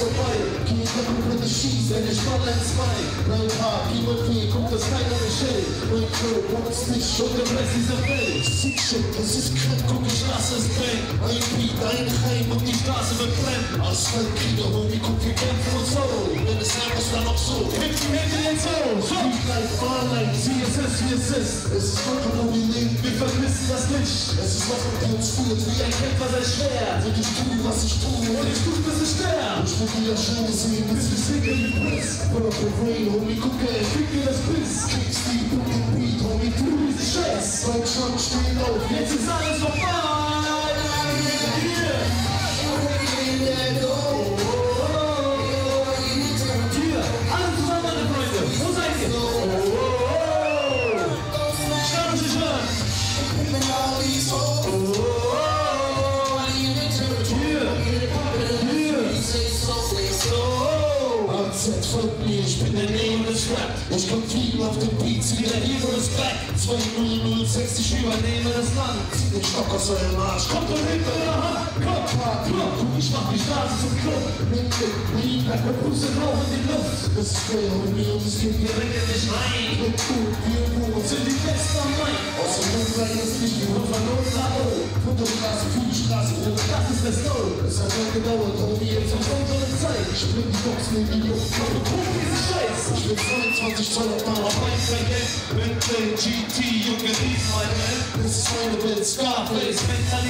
Set, jetzt ist alles vorbei. Geh dann wenn ich schieß, denn ich fall ins Bein. Bleib hart, gib mir weh, guck, dass keiner mich hält. Mein Club, box dich und der Rest dieser Welt. Sick shit, das ist krank, guck, ich lasse es bang. Ein Beat, ein Heim und die Straße wird brennen. Asphaltkrieger, Homie, guck, wir kämpfen uns so. Wenn es lang es ist, wie es ist. Es ist dunkel, wo wir vermissen das Licht. Es ist Woche, die uns führt, wie ein Kämpfer sein Schwert. Und ich tue, was ich tue, und ich tue, bis ich sterbe. Ich will wieder Schöne sehen, bis wir singen wie Bliss. Purple Rain, Homie, guck, ey, fick mir das Biss. Kicks die und den Beat, Homie, tu diesen Scheiß. Zwei Schrank stehen auf, jetzt ist alles vorbei. Back. 2006, ich übernehme das Land. Zieht den Stock aus eurem Arsch, kommt doch ich mach die Straße zum Club. Mit dem Weed, bleib mit Fuß und Rauch in die Luft. Das ist fair, und mir und es geht hier regelt nicht rein. Mit gut, wir und sind die Besten am Main. Außer Notwein ist nicht die Hund von nach oben. Fotostraße, für die Straße, hoch, das ist der Snow. Es hat lang gedauert, Homie, jetzt um unsere Zeit. Ich bring die Box in die Luft, komm, guck, diesen Scheiß. Ich will 22 Zoll auf meiner Bein vergessen. Mit dem GT, Junge, dies mein Man. Das ist meine Welt, Scarface, Mentalität.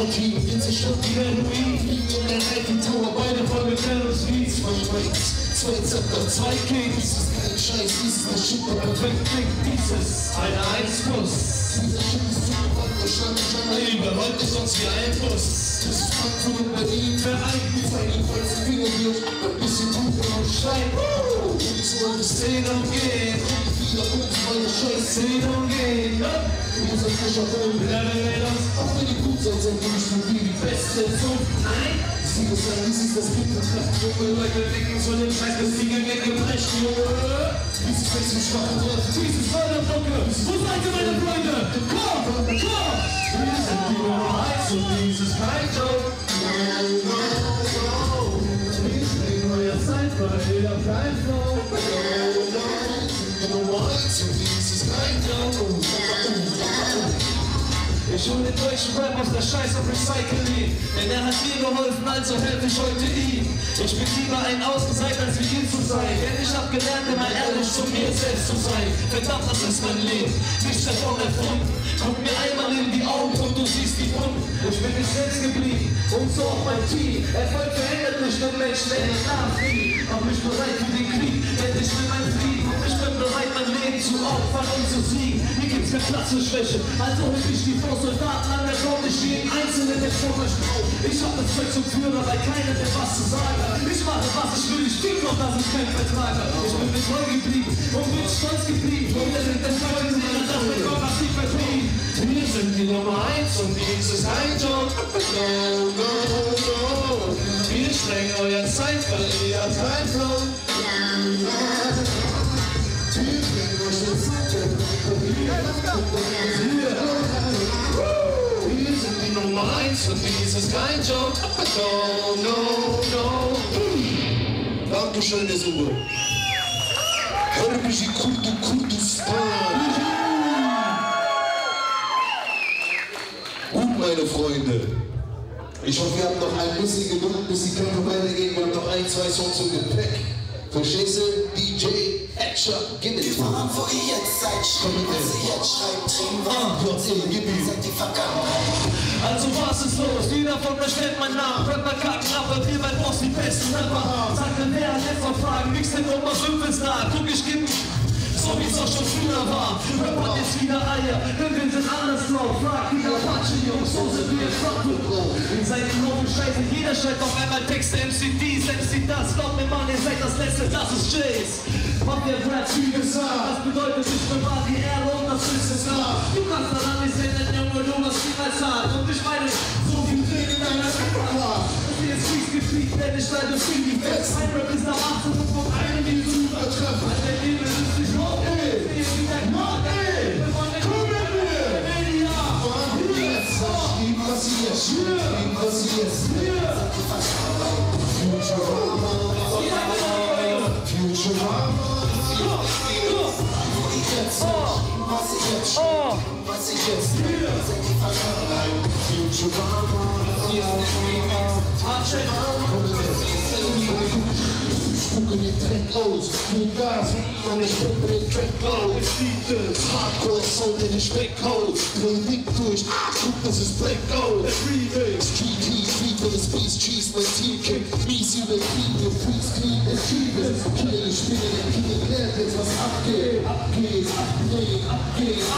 Terror-Team, 40 Stunden Heroin, fliegen in der Eiffel Tower, beide mit Fellows wie zwei Breaks, zwei Zepter, zwei Kings. Kein Scheiß, dies ist der Shit, der perfekt klingt. Dieses eine 1 plus. Dieser Shit ist zu gewalt, wahrscheinlich schon mal Überrollt ist uns wie ein Bus. Das ist Frankfurt und Berlin, Vereint mit seinen falschen Fingern hier, ein bisschen Blut und Stein. Polizei ist 10 umgehen, wieder uns, meine Scheiße. 10 umgehen. Ihr seid frischer Film. Level los. Auch wenn ihr gut seid ihr nicht die Beste Zug. Nein. Sie ist ein, dies ist das Kind, das Kraft. Junge Leute dicken zu dem Scheiß, das Finger weggebrecht, Junge. Dies ist jetzt zum schwachen Treffen. Dieses Förderbrücke. Wo seid ihr, meine Freunde? Komm, komm. Ich hol den deutschen Rap aus der Scheiß auf Recycling Denn er hat mir geholfen, also helfe ich heute ihm Ich bin lieber ein Außenseiter, als wie ihn zu sein. Denn ich hab gelernt, immer ehrlich zu mir selbst zu sein. Verdammt, das ist mein Leben, nicht davon erfunden. Guck mir einmal in die Augen und du siehst die Wunden. Ich bin nicht selbst geblieben. Und so auch mein Team. Erfolg verändert mich, nur Menschen, der ich nachfliehen Mach mich bereit für den Krieg, denn ich will mein Frieden ich bin bereit, mein Leben zu opfern und zu siegen Hier gibt's kein Platz für Schwäche, also hol ich die Faust Soldaten an der Front, ich jeden Einzelnen, der vor euch braucht. Ich hab das Zeug zum Führer, weil keiner der was zu sagen hat. Ich mache was ich will, ich krieg noch, dass ich kein Vertrag. Ich bin mir treu geblieben und bin stolz geblieben. Und wir sind der der das mit Gott hat sich vertrieben. Wir sind die Nummer 1 und dies ist ein Job. No, no. Wir sprengen euer Zeit, weil ihr habt kein Flow. Wir sind die Nummer 1 und dies ist kein Job. No, no, no. Dankeschön, der Suche. Herbische Kurdu Kurdistan. Gut, meine Freunde. Ich hoffe, ihr habt noch ein bisschen Geduld, bis die Kämpfe weitergehen. Wir haben noch ein, zwei Songs im Gepäck. Verstehst du? DJ Action, gib it to Machen, wo ihr jetzt seid, schreiben, was ihr jetzt schreibt, trieben Ah, wir, gib ihm. seid die Vergangenheit. Also was ist los? Jeder von euch stellt meinen Namen. Rapper, Kacken, aber wir beim Boss die besten Rapper. Sag mir wer, jetzt noch fragen. Nix denn Nummer 5 ist da. Guck, ich geb so wie's auch schon früher war. Rap hat jetzt wieder Eier, Hügel sind anders drauf. Frag die Apache, Jungs, so sind wir in Frankfurt drauf. Ihr seid die grobe Scheiße, jeder schreibt auf einmal Texte, MC dies, MC das. Glaubt mir, Mann, ihr seid das Letzte, das ist Jays. Macht der Rap wie gesagt, das bedeutet, ich bewahre die Ehre und das ist es klar. Du kannst daran nicht sehen, denn Junge, du was niemals hart. Und ich meine, so viel Tränen in deiner Kamera. Hier ist Kriegsgebiet, denn ich leide viel die Welt. Mein Rap ist nach 18 und von einem zu übertreffen. Futurama, jetzt sag ich ihm, was sie jetzt was sie jetzt Futurama, Spuck in den Dreck aus, viel Gas, und ich pumpe den Track aus. Hardcore Soul in den Speck aus, dreh dick durch, guck, das ist Black Gold. Street Heat, Beat with a Space Cheese, mein Team kickt, mies über Krieg, wir Freaks clean and Cheese. Kill, ich spiele den King, erklärt jetzt, was abgeht, abgeht, abgeht, abgeht, abgeht.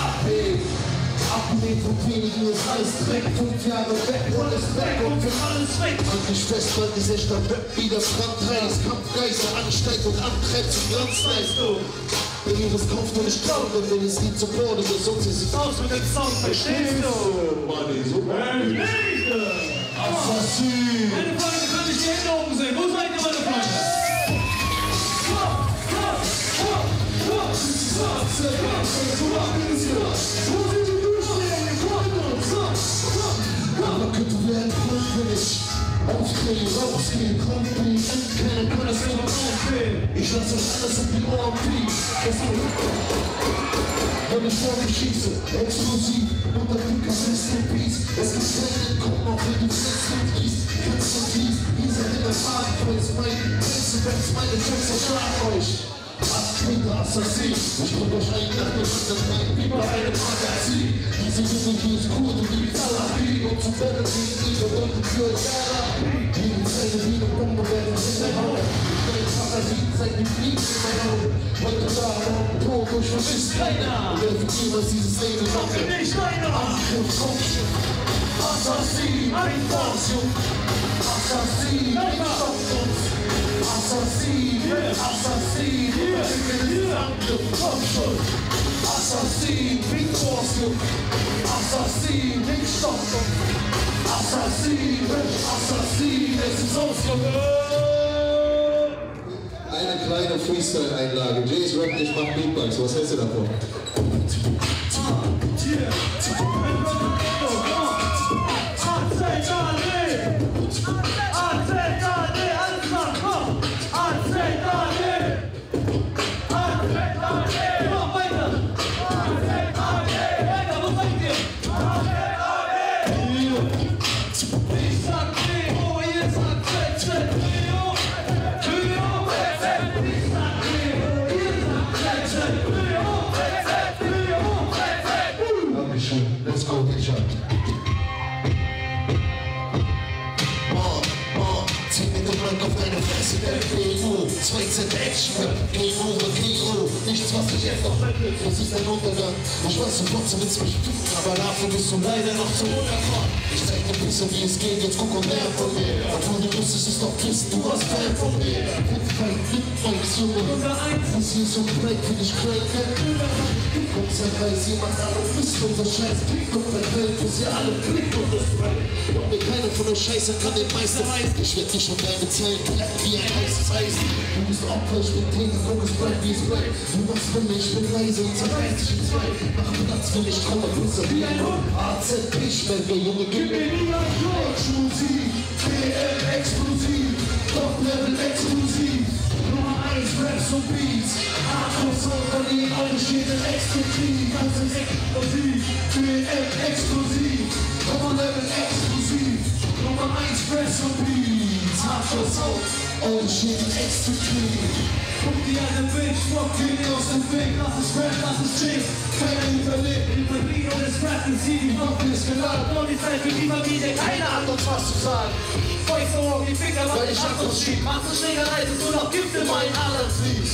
Von wenigen, es heißt Dreck, fünf Jahre weg, alles weg und für Alles weg. Halt dich fest, weil die sich dann Rap wieder Brandreis, Kampfgeister ansteigt und antreibt zum Glanzleistung. Wenn ihr das kauft und nicht glaubt, dann will es Lied supporten, das sonst ist es Aus mit dem Sound, verstehst du? Money, so du? Assassin. Meine Freunde, kann ich die Hände oben sehen? Wo seid ihr, meine Freunde? Aber könnte werden vollfällig. Aufdrehen, rausgehen, Company, keine kann das selber aufdrehen. Ich lass euch alles in die Ohren fliegen. Das wenn ich vor mich schieße, explosiv, und der Ficker fest in Peace. Es gibt keine Entkommen, auch wenn du fest und fließt. Kannst und fließt, ihr seid immer Fadenkreuz. Mein Grenze, Raps, meine Tracks erschlagen euch. Abtreter Assassin, ich bring euch ein nach dem anderen wie bei einem Magazin. Diese Junge hier ist cool, du liebst Aladdin und zu Battle gegenüber Leute für euch Aladdin. Jede Zeile wie eine Bombe werden in der Haut. Meine Fantasie zeigt die Fliegen in meinen Augen. Heute da, morgen tot, euch vermisst keiner. Wer wird jemals dieses Leben machen? Nicht einer! Angriff, Kopfschuss, Assassin, ein Forschung. Assassin, nicht Kopfschuss. Assassin, Big Forschung. Assassin, stoppt uns. Assassin, Assassin, es ist ausgehört. Eine kleine Freestyle-Einlage. Jays Rap, ich mach Beatbox. Was hältst du davon? Action, Game over, Kiro. Nichts, was ich jetzt noch wette, das ist ein Untergang. Ich weiß, du trotzdem willst mich ficken, aber dafür bist du leider noch zu unerfahren. Ich zeig dir ein bisschen, wie es geht, jetzt guck und lern von mir. Obwohl du wusstest, es doch Christen, du hast Fan von mir. Pitfight, Pitfight, Junge. Das hier ist so ein Break für dich, Craig. Komm, zerreiß jemand an und bist unser Scheiß. Klick und verquält, bis ihr alle klickt und das. Und mir keiner von der Scheiße kann den Meister reißen. Ich werd dich schon deine Zellen klappen wie ein heißes Eis. Du bist Opfer, ich bin Täter, guck, es bleibt wie es bleibt. Du machst für mich, ich bin leise und zerreiß dich in zwei. Mach Platz, wenn ich komme, größer wie ein Hund. AZP, Schmelker, Junge, gib mir Explosiv, TM explosiv, Top-Level explosiv. Nummer 1 Raps und Beats, Hardcore Sound alle in Exklusiv. Das ist explosiv, TM explosiv, Top-Level explosiv. Nummer 1 Raps und Beats, Hardcore Sound, alle in Exklusiv. Guck dir eine Bitch, rock dir aus dem Weg. Lass es rap, lass es ching. Keiner überlebt. Die Fabrik und das Rap ist sie, die Waffe ist geladen. Und die Zeit für die Familie, keiner hat uns was zu sagen. Feucht so auf die Finger, weil ich hab uns schieb. Machst du Schlägerei, ist nur noch Gift in meinen fließt.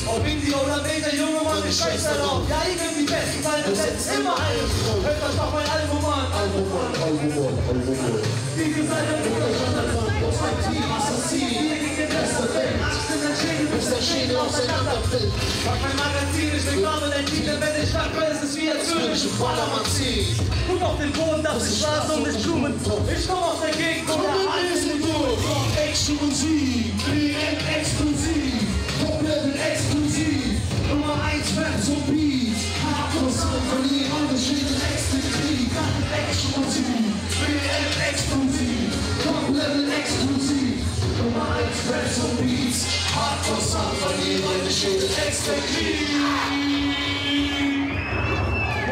Ob Indie oder Meter, Junge Mann, ich scheiß darauf. Ja, ich bin die Besten, weil das ist immer Frau. Hört euch doch mein Album an. Album an, Album an, Album an. Wie gesagt, der Bruder stand da dran. Aus meinem Team, Assassin. Hier gegen den Rest der Welt. 18 Schädel, bis der Schädel auseinanderfällt. Pack mein Magazin, ich bin mit ein Titel, wenn ich stark bin, ist es wie ein zürich Ballermann zieht. Guck auf den Boden, das ist Straße und ist Blumen. Ich komm aus der Gegend, wo der alles mit durch. Exklusiv, BM Nummer 1 Rap zum Beat, Hardcore Sound verlieren, alle Schädel exklusiv.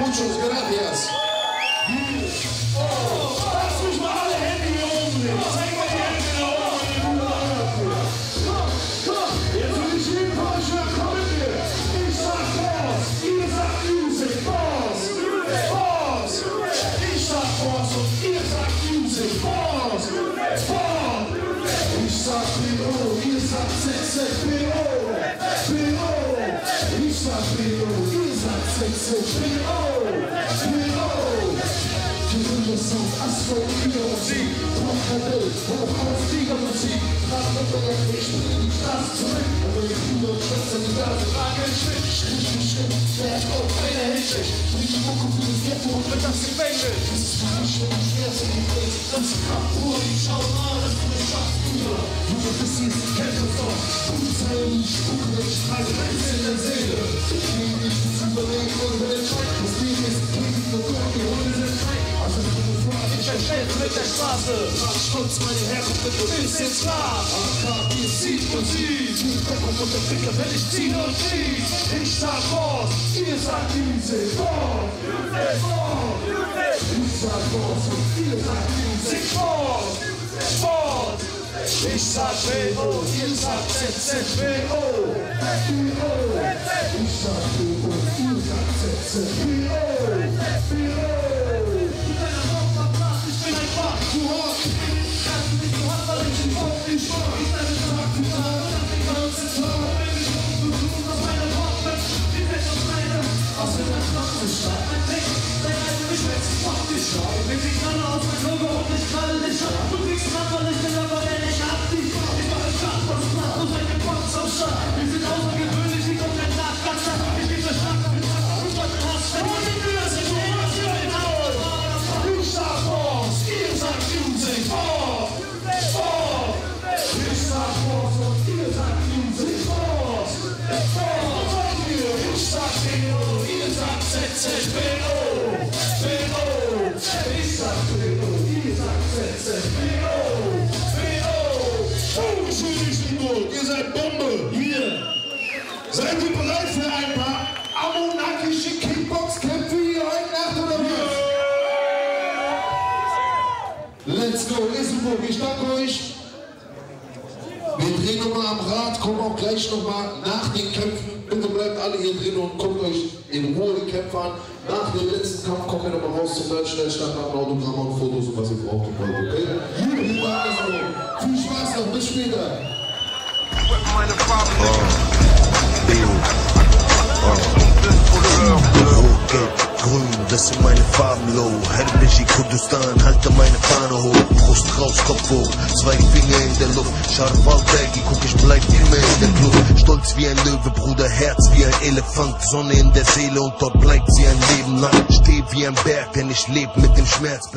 Muchos gracias. Gerülle Sound, Asphalt, Musik, Rockmodell, hoch. Frag mich, wer ich bin, die Straße zurück. Aber ihr Bruder und Schwester, die Gase, mich. Schritt für Schritt, wer auf einer Hinsicht. Bring die Mucke für das Ghetto und wird das Gefängnis. Das ist für mich schon die schwerste Gefäß. Das ist Kraft, Ruhe, ich schau mal, du es schaffst, Bruder. Junge, bis jetzt, kennt das doch. Polizei, ich spucke, ich trage Reis in der Seele. Ich geh nicht ins Überlegen und will entscheiden. Das Leben ist, Straße. Stolz meine wenn du Ist jetzt klar. AK, ihr sieht und sieht. Kopf und der Finger, wenn ich zieh und zieh. Ich sag Boss, ihr sagt Music. Boss. Ich sag Boss und ihr sagt Music. Boss, Boss. Ich sag B.O., ihr sagt ZZBO. B.O. Ich sag B.O., ihr sagt ZZBO. Schuldigsburg, ihr seid Bombe. Hier. Seid ihr bereit für ein paar amonakische Kickbox-Kämpfe hier heute Nacht oder was? Let's go, Isenburg, ich danke euch. Wir drehen nochmal am Rad, kommen auch gleich nochmal nach den Kämpfen. Bitte bleibt alle hier drin und guckt euch in Ruhe die Kämpfe an. Nach dem letzten Kampf kommen wir nochmal raus zum Merchandise-Stand, haben Autogramme und Fotos und was ihr braucht. und wollt, Okay? Isenburg, viel Spaß noch, bis später. Grün, das sind meine Farben, low. Herbeji, Kurdistan, halte meine Fahne hoch. Brust raus, Kopf hoch, zwei Finger in der Luft. Scharwaldbergi, guck, ich bleib immer in der Kluft. Stolz wie ein Löwe, Bruder, Herz wie ein Elefant. Sonne in der Seele und dort bleibt sie ein Leben lang. Steh wie ein Berg, denn ich leb mit dem Schmerz.